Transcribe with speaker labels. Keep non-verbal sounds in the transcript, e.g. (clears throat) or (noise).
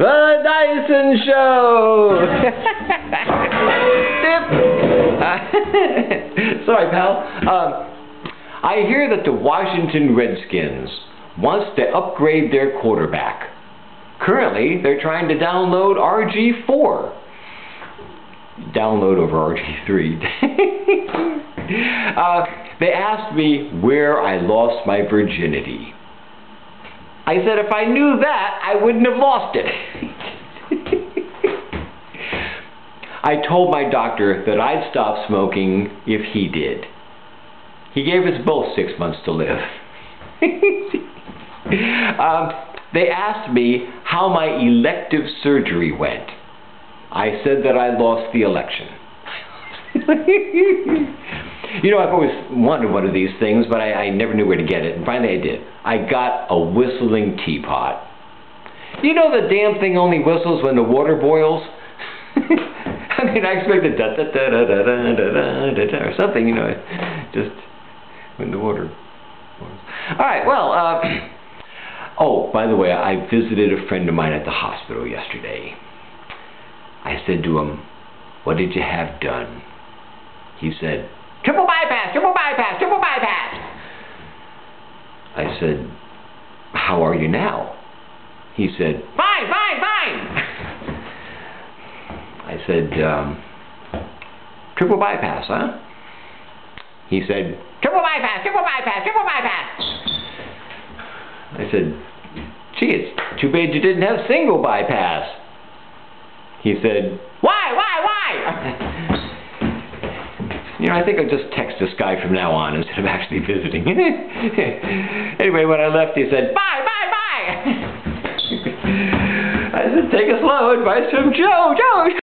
Speaker 1: The Dyson Show! (laughs) Dip. (laughs) Sorry, pal. Um, I hear that the Washington Redskins wants to upgrade their quarterback. Currently, they're trying to download RG4. Download over RG3. (laughs) uh, they asked me where I lost my virginity. I said if I knew that, I wouldn't have lost it. I told my doctor that I'd stop smoking if he did. He gave us both six months to live. (laughs) um, they asked me how my elective surgery went. I said that I lost the election. (laughs) you know, I've always wanted one of these things, but I, I never knew where to get it, and finally I did. I got a whistling teapot. You know the damn thing only whistles when the water boils? (laughs) (laughs) I mean, I expected da da da da da da da da da or something, you know, just when the water. All right, well, uh, (clears throat) oh, by the way, I visited a friend of mine at the hospital yesterday. I said to him, what did you have done? He said, triple bypass, triple bypass, triple bypass. I said, how are you now? He said, fine, fine, fine. I said, um, triple bypass, huh? He said, triple bypass, triple bypass, triple bypass. I said, gee, it's too bad you didn't have single bypass. He said, why, why, why? (laughs) you know, I think I'll just text this guy from now on instead of actually visiting. (laughs) anyway, when I left, he said, bye, bye, bye. (laughs) I said, take it slow, advice from Joe, Joe,